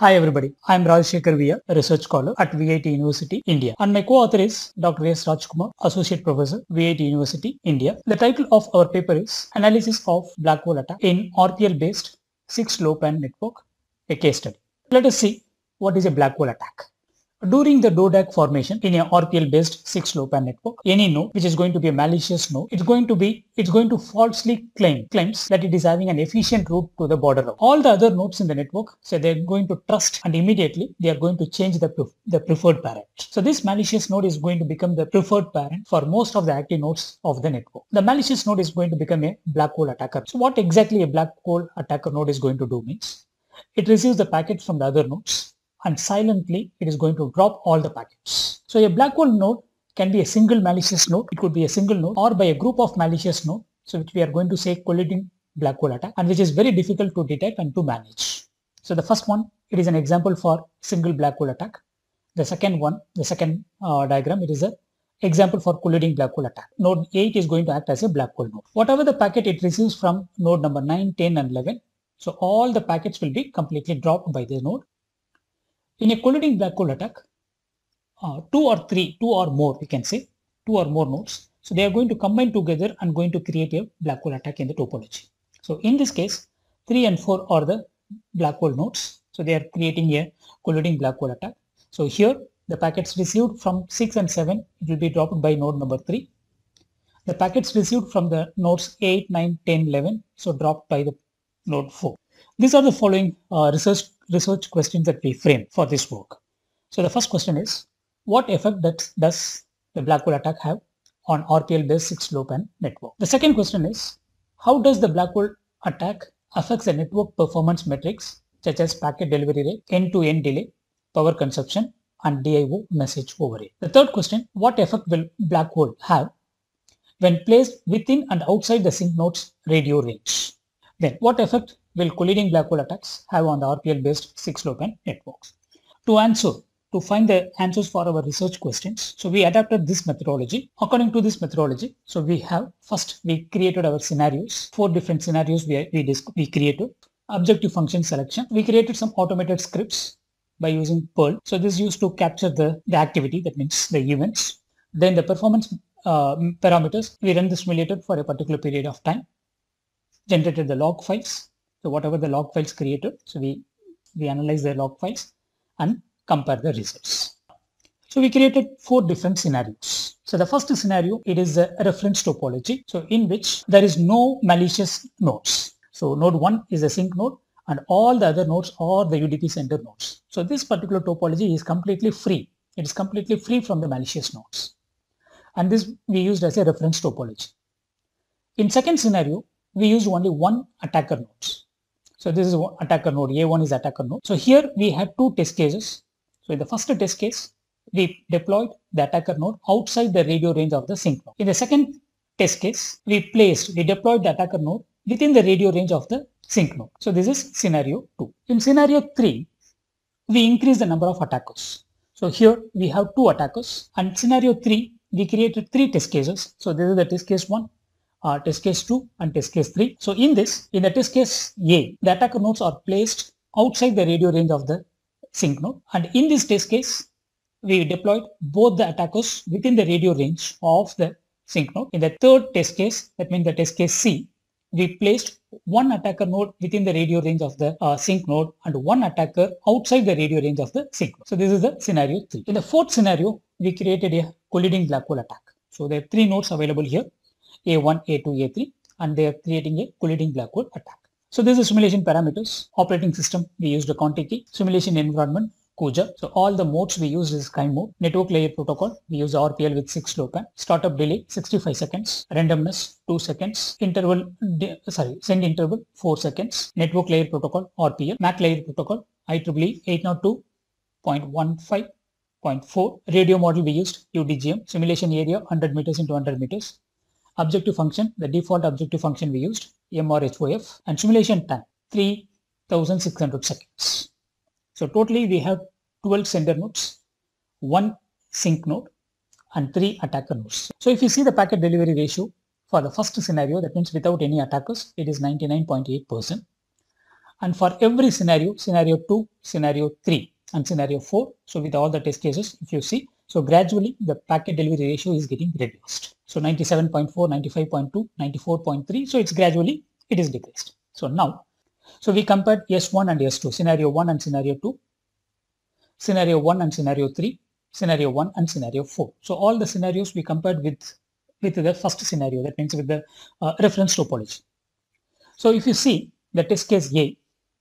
Hi everybody, I am Rajshekhar Via, a research scholar at VIT University, India. And my co-author is Dr. S. Rajkumar, Associate Professor, VIT University, India. The title of our paper is Analysis of Black Hole Attack in RPL-based 6LoWPAN network, a case study. Let us see what is a black hole attack. During the DODAG formation in a RPL based 6LoWPAN network, any node which is going to be a malicious node, it's going to be, it's going to falsely claim, claims that it is having an efficient route to the border of all the other nodes in the network. So they're going to trust and immediately they are going to change the, the preferred parent. So this malicious node is going to become the preferred parent for most of the active nodes of the network. The malicious node is going to become a black hole attacker. So what exactly a black hole attacker node is going to do means it receives the packets from the other nodes and silently it is going to drop all the packets. So a black hole node can be a single malicious node, it could be a single node or by a group of malicious node, so which we are going to say colliding black hole attack and which is very difficult to detect and to manage. So the first one, it is an example for single black hole attack. The second one, the second uh, diagram, it is a example for colliding black hole attack. Node 8 is going to act as a black hole node. Whatever the packet it receives from node number 9, 10 and 11, so all the packets will be completely dropped by the node in a colliding black hole attack, uh, two or three, two or more, we can say, two or more nodes. So they are going to combine together and going to create a black hole attack in the topology. So in this case, three and four are the black hole nodes. So they are creating a colliding black hole attack. So here the packets received from 6 and 7 it will be dropped by node number 3. The packets received from the nodes 8, 9, 10, 11 so dropped by the node 4. These are the following uh, research research questions that we frame for this work. So the first question is, what effect that does the black hole attack have on RPL based 6LoWPAN network? The second question is, how does the black hole attack affects the network performance metrics such as packet delivery rate, end-to-end -end delay, power consumption, and DIO message overhead? The third question, what effect will black hole have when placed within and outside the sink node's radio range? Then what effect will colliding black hole attacks have on the RPL based 6LoWPAN networks? To answer, to find the answers for our research questions, so we adapted this methodology. According to this methodology, so we have first we created our scenarios, four different scenarios we, we, we created. Objective function selection, we created some automated scripts by using Perl. So this is used to capture the, the activity, that means the events. Then the performance uh, parameters, we run the simulator for a particular period of time generated the log files. So whatever the log files created, so we, we analyze the log files and compare the results. So we created four different scenarios. So the first scenario, it is a reference topology. So in which there is no malicious nodes. So node 1 is a sink node and all the other nodes are the UDP sender nodes. So this particular topology is completely free. It is completely free from the malicious nodes. And this we used as a reference topology. In second scenario, we used only one attacker nodes. So this is attacker node, A1 is attacker node. So here we had two test cases. So in the first test case, we deployed the attacker node outside the radio range of the sink node. In the second test case, we placed, we deployed the attacker node within the radio range of the sink node. So this is scenario 2. In scenario 3, we increase the number of attackers. So here we have two attackers and scenario 3, we created three test cases. So this is the test case 1, uh, test case 2 and test case 3. So in this, in the test case A, the attacker nodes are placed outside the radio range of the sink node. And in this test case, we deployed both the attackers within the radio range of the sink node. In the third test case, that means the test case C, we placed one attacker node within the radio range of the uh, sink node and one attacker outside the radio range of the sink node. So this is the scenario 3. In the fourth scenario, we created a colliding black hole attack. So there are three nodes available here. A1, A2, A3 and they are creating a colliding black hole attack. So this is simulation parameters. Operating system, we used a Contiki. Simulation environment, Cooja. So all the modes we use is kind mode. Network layer protocol, we use RPL with 6LoWPAN. Startup delay, 65 seconds. Randomness, 2 seconds. Interval, sorry, send interval, 4 seconds. Network layer protocol, RPL. MAC layer protocol, IEEE 802.15.4. Radio model we used, UDGM. Simulation area, 100 meters into 100 meters objective function, the default objective function we used, MRHOF, and simulation time, 3600 seconds. So totally we have 12 sender nodes, one sink node, and three attacker nodes. So if you see the packet delivery ratio for the first scenario, that means without any attackers, it is 99.8%. And for every scenario, scenario 2, scenario 3 and scenario 4, so with all the test cases, if you see, so gradually the packet delivery ratio is getting reduced. So 97.4, 95.2, 94.3, so it's gradually, it is decreased. So now, so we compared S1 and S2, scenario 1 and scenario 2, scenario 1 and scenario 3, scenario 1 and scenario 4. So all the scenarios we compared with, with the first scenario, that means with the uh, reference topology. So if you see the test case A,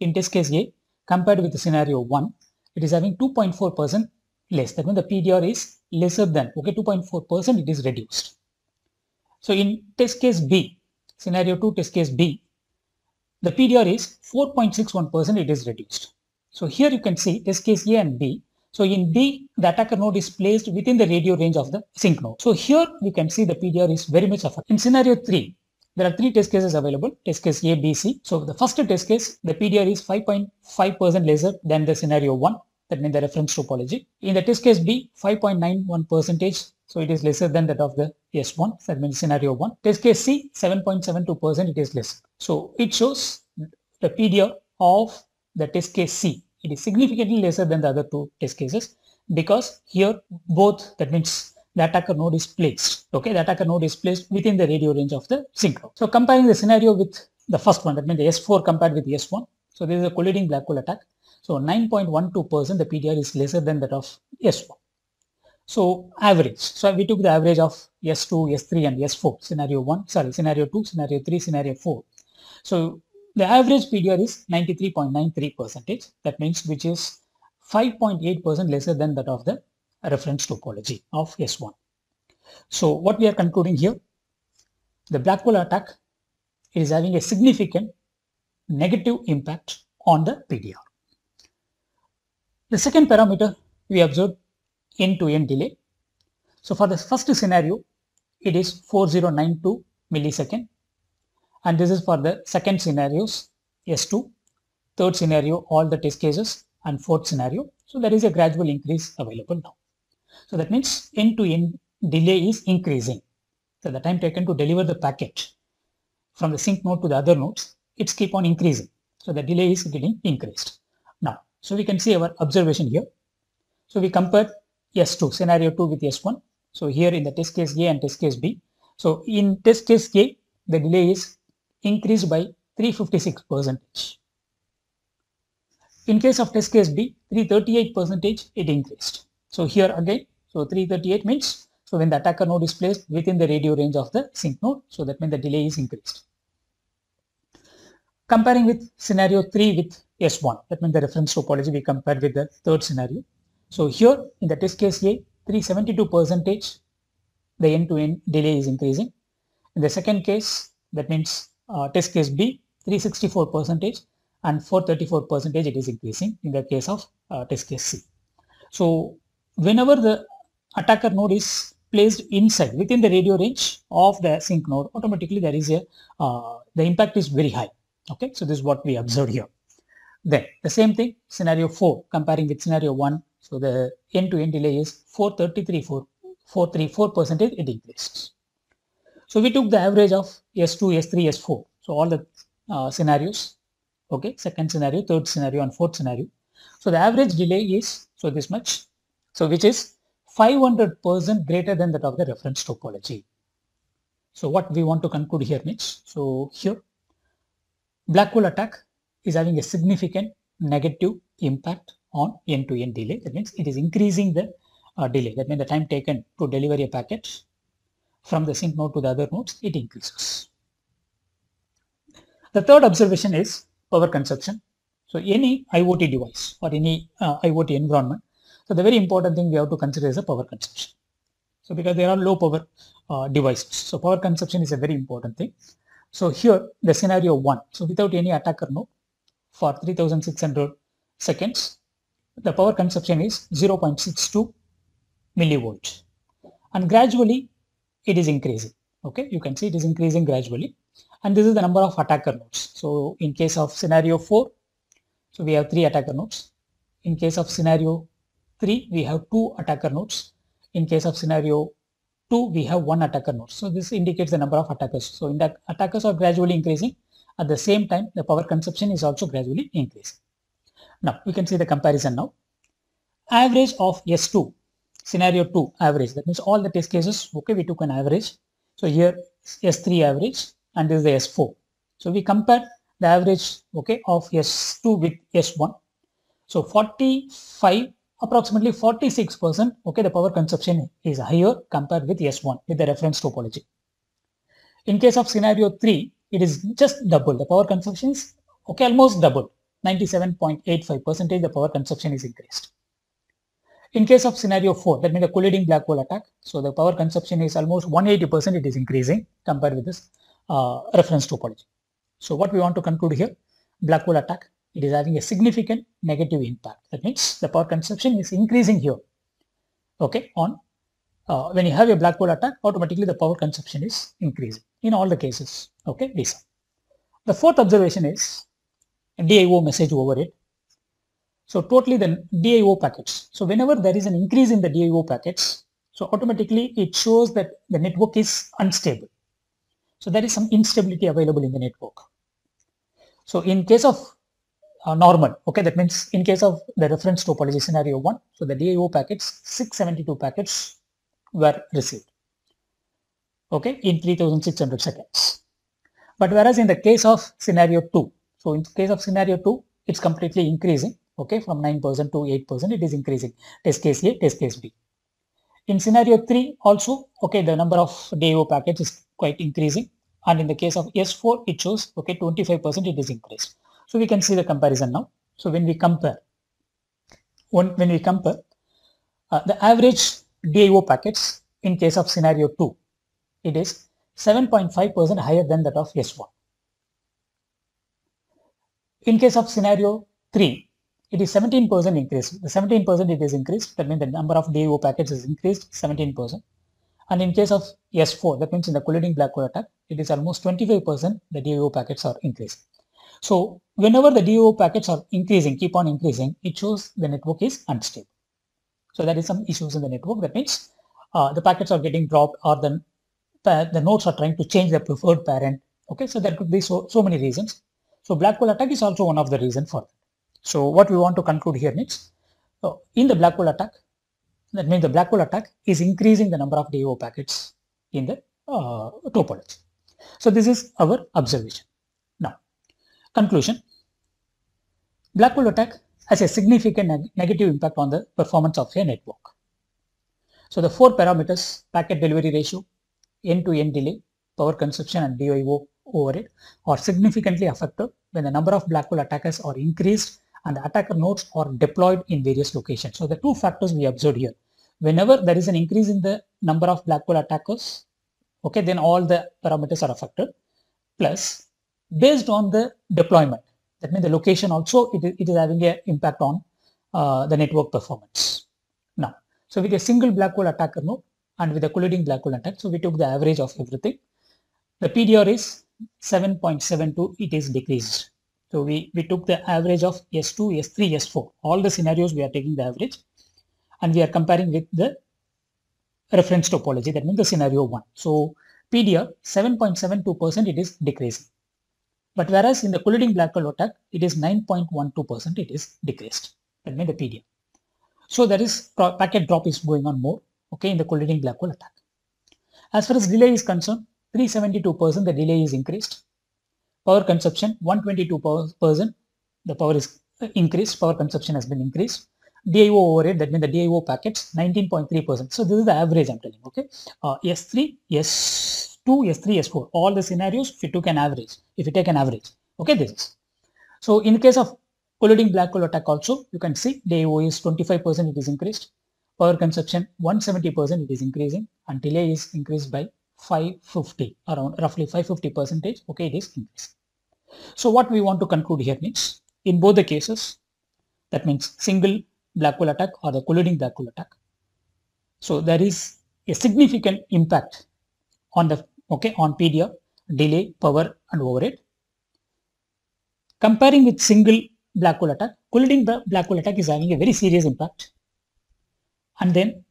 in test case A, compared with the scenario 1, it is having 2.4% less. That means the PDR is lesser than, okay, 2.4% it is reduced. So in test case B, scenario 2 test case B, the PDR is 4.61% it is reduced. So here you can see test case A and B. So in B, the attacker node is placed within the radio range of the sink node. So here we can see the PDR is very much affected. In scenario 3, there are three test cases available, test case A, B, C. So the first test case, the PDR is 5.5% lesser than the scenario 1, that means the reference topology. In the test case B, 5.91 percentage, so it is lesser than that of the S1, that means scenario 1. Test case C, 7.72%, it is less. So it shows the PDR of the test case C. It is significantly lesser than the other two test cases because here both, that means the attacker node is placed. Okay, the attacker node is placed within the radio range of the sink node. So comparing the scenario with the first one, that means the S4 compared with the S1. So this is a colliding black hole attack. So 9.12% the PDR is lesser than that of S1. So average. So we took the average of S2, S3 and S4. Scenario 1, sorry, scenario 2, scenario 3, scenario 4. So the average PDR is 93.93 percentage. That means which is 5.8% lesser than that of the reference topology of S1. So what we are concluding here, the black hole attack is having a significant negative impact on the PDR. The second parameter we observed end-to-end -end delay. So for the first scenario, it is 4092 millisecond. And this is for the second scenarios, S2, third scenario, all the test cases, and fourth scenario. So there is a gradual increase available now. So that means end-to-end -end delay is increasing. So the time taken to deliver the packet from the sink node to the other nodes, it's keep on increasing. So the delay is getting increased. Now, so we can see our observation here. So we compare S2, scenario 2 with S1. So here in the test case A and test case B. So in test case A, the delay is increased by 356 percentage. In case of test case B, 338 percentage it increased. So here again, so 338 means, so when the attacker node is placed within the radio range of the sink node, so that means the delay is increased. Comparing with scenario 3 with S1, that means the reference topology we compared with the third scenario. So here in the test case A, 372 percentage, the end-to-end -end delay is increasing. In the second case, that means uh, test case B, 364 percentage and 434 percentage it is increasing in the case of uh, test case C. So whenever the attacker node is placed inside within the radio range of the sink node, automatically there is a, uh, the impact is very high. Okay, so this is what we observed here. Then the same thing, scenario 4 comparing with scenario 1. So the end-to-end -end delay is 433, 4, 434 percentage it increases. So we took the average of S2, S3, S4. So all the uh, scenarios, okay, second scenario, third scenario and fourth scenario. So the average delay is, so this much, so which is 500% greater than that of the reference topology. So what we want to conclude here means, so here, black hole attack is having a significant negative impact on end-to-end -end delay. That means it is increasing the uh, delay. That means the time taken to deliver a packet from the sink node to the other nodes, it increases. The third observation is power consumption. So any IoT device or any uh, IoT environment, so the very important thing we have to consider is the power consumption. So because there are low power uh, devices, so power consumption is a very important thing. So here the scenario one, so without any attacker node for 3600 seconds, the power consumption is 0.62 millivolt and gradually it is increasing. Okay, you can see it is increasing gradually. And this is the number of attacker nodes. So in case of scenario 4, so we have three attacker nodes. In case of scenario 3, we have two attacker nodes. In case of scenario 2, we have one attacker node. So this indicates the number of attackers. So in that attackers are gradually increasing At the same time, the power consumption is also gradually increasing. Now, we can see the comparison now. Average of S2, scenario 2 average, that means all the test cases, okay, we took an average. So here S3 average and this is the S4. So we compare the average, okay, of S2 with S1. So 45, approximately 46%, okay, the power consumption is higher compared with S1 with the reference topology. In case of scenario 3, it is just double. The power consumption is okay, almost double. 97.85 percentage the power consumption is increased. In case of scenario 4, that means the colliding black hole attack. So the power consumption is almost 180% it is increasing compared with this uh, reference topology. So what we want to conclude here, black hole attack, it is having a significant negative impact. That means the power consumption is increasing here. Okay, on uh, when you have a black hole attack, automatically the power consumption is increasing in all the cases. Okay, this. The fourth observation is DIO message overhead. So totally the DIO packets. So whenever there is an increase in the DIO packets, so automatically it shows that the network is unstable. So there is some instability available in the network. So in case of uh, normal, okay, that means in case of the reference topology scenario 1, so the DIO packets, 672 packets were received, okay, in 3600 seconds. But whereas in the case of scenario 2, so in case of scenario 2, it's completely increasing, okay, from 9% to 8%, it is increasing, test case A, test case B. In scenario 3 also, okay, the number of DIO packets is quite increasing. And in the case of S4, it shows, okay, 25% it is increased. So we can see the comparison now. So when we compare, when, when we compare uh, the average DIO packets in case of scenario 2, it is 7.5% higher than that of S1. In case of scenario 3, it is 17% increase. The 17% it is increased. That means the number of DIO packets is increased 17%. And in case of S4, that means in the colliding black hole attack, it is almost 25% the DIO packets are increasing. So whenever the DIO packets are increasing, keep on increasing, it shows the network is unstable. So there is some issues in the network. That means uh, the packets are getting dropped or the, the nodes are trying to change their preferred parent. Okay, so there could be so, so many reasons. So black hole attack is also one of the reasons for that. So what we want to conclude here next, so in the black hole attack, that means the black hole attack is increasing the number of DIO packets in the uh, topology. So this is our observation. Now, conclusion. Black hole attack has a significant neg negative impact on the performance of a network. So the four parameters, packet delivery ratio, end-to-end -end delay, power consumption and DIO overhead are significantly affected when the number of black hole attackers are increased and the attacker nodes are deployed in various locations. So the two factors we observed here, whenever there is an increase in the number of black hole attackers, okay, then all the parameters are affected. Plus, based on the deployment, that means the location also, it, it is having an impact on uh, the network performance. Now, so with a single black hole attacker and with a colliding black hole attack, so we took the average of everything. The PDR is 7.72, it is decreased. So we, we took the average of S2, S3, S4. All the scenarios we are taking the average and we are comparing with the reference topology, that means the scenario 1. So PDR 7.72% it is decreasing. But whereas in the colliding black hole attack, it is 9.12% it is decreased. That means the PDR. So there is packet drop is going on more, okay, in the colliding black hole attack. As far as delay is concerned, 372% the delay is increased power consumption 122% the power is increased power consumption has been increased DIO overhead that means the DIO packets 19.3 percent so this is the average I'm telling okay uh, S3 S2 S3 S4 all the scenarios if you took an average if you take an average. Okay this is. So in case of colliding black hole attack also you can see DIO is 25 percent it is increased. Power consumption 170 percent it is increasing. And delay is increased by 550 around roughly 550 percentage okay it is increased so what we want to conclude here means in both the cases that means single black hole attack or the colliding black hole attack. So there is a significant impact on the okay on PDR delay power and overhead. Comparing with single black hole attack colliding the black hole attack is having a very serious impact. And then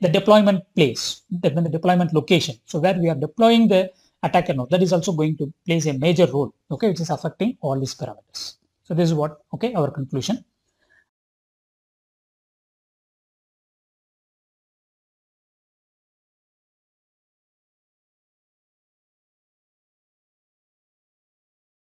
the deployment place, the, the deployment location. So where we are deploying the attacker node that is also going to plays a major role okay which is affecting all these parameters. So this is what okay our conclusion